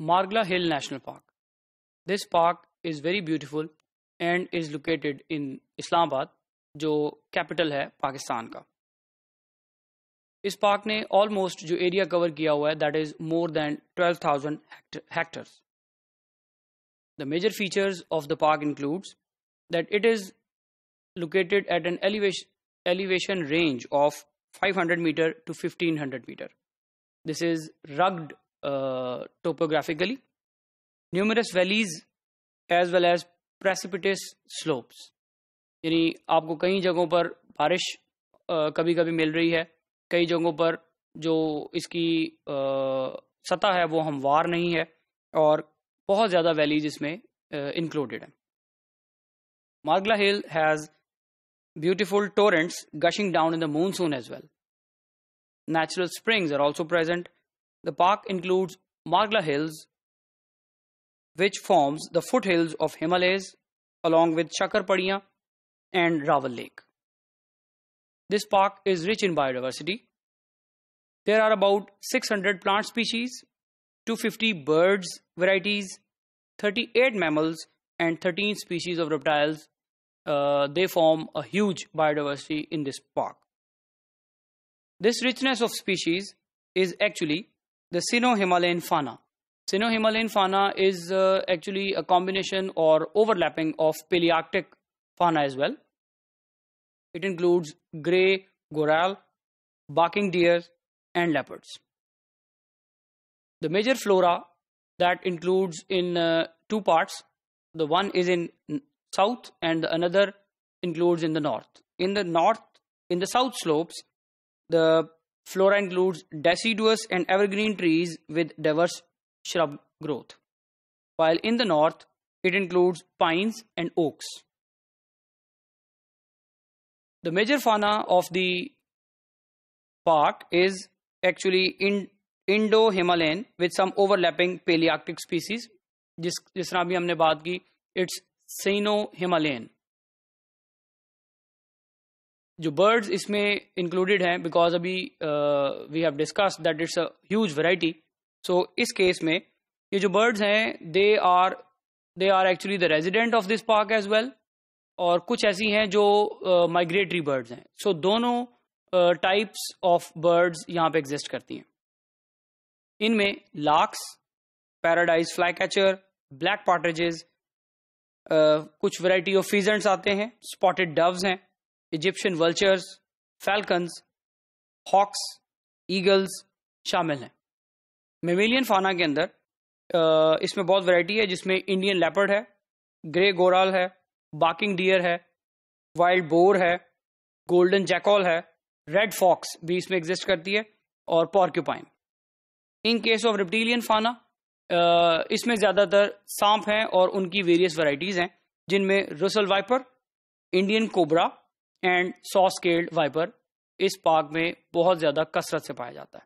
Margalla Hill National Park. This park is very beautiful and is located in Islamabad, जो capital है Pakistan का इस park ने almost जो एरिया कवर किया हुआ है that 12,000 hectares. The major features of the park includes that it is located at an elevation, elevation range of 500 meter to 1500 meter. This is rugged uh, topographically. Numerous valleys as well as precipitous slopes. यानी आपको कई जगहों पर बारिश कभी कभी मिल रही है कई जगहों पर जो इसकी सतह है वो हमवार नहीं है और बहुत ज़्यादा वैलीज इसमें इंक्लूडेड है Margalla hill has beautiful torrents gushing down in the monsoon as well. Natural springs are also present. The park includes Margalla Hills, which forms the foothills of Himalayas, along with Shakarparian and Rawal Lake. This park is rich in biodiversity. There are about 600 plant species, 250 birds varieties, 38 mammals, and 13 species of reptiles uh, they form a huge biodiversity in this park. This richness of species is actually the Sino-Himalayan fauna. Sino-Himalayan fauna is uh, actually a combination or overlapping of Palearctic fauna as well. It includes grey, goral, barking deer, and leopards. The major flora that includes in uh, two parts. The one is in south and the another includes in the north. In the north, in the south slopes, the flora includes deciduous and evergreen trees with diverse shrub growth. While in the north, it includes pines and oaks. The major fauna of the park is actually in Indo-Himalayan with some overlapping Palearctic species. जिस जिस तरह अभी हमने बात की it's सेनो Himalayan जो birds इसमें इंक्लूडेड हैं बिकॉज़ अभी we have discuss that it's a huge so इस केस में ये जो बर्ड्स हैं they are they are actually the resident of this park as well और कुछ ऐसी हैं जो माइग्रेटरी uh, बर्ड्स हैं। सो so, दोनों टाइप्स ऑफ़ बर्ड्स यहाँ पे एग्जिस्ट करती हैं। इनमें लाक्स paradise fly catcher black partridges कुछ वैरायटी ऑफ़ फीजेंट्स आते हैं स्पॉटेड डव्स हैं। Egyptian vultures falcons hawks eagles शामिल हैं। मेमेलियन फाना के अंदर इसमें बहुत वैरायटी है, जिसमें इंडियन लेपर्ड है ग्रे गोराल है बाकिंग डियर है वाइल्ड बोर है गोल्डन जैकॉल है रेड फॉक्स भी इसमें एग्जिस्ट करती है, और porcupine in case of reptilian fauna इसमें ज़्यादातर सांप हैं और उनकी वेरियस वैरायटीज़ हैं, जिनमें Russell viper Indian cobra and saw scaled viper इस पार्क में बहुत ज़्यादा कसरत से पाया जाता है।